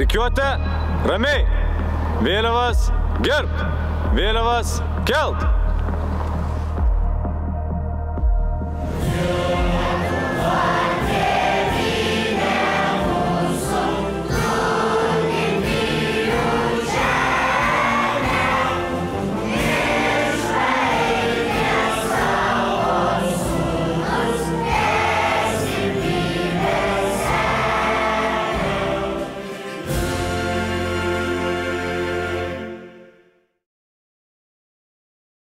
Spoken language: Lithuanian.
Rikiuotė, ramiai. Vėliavas, gerb. Vėliavas, kelt.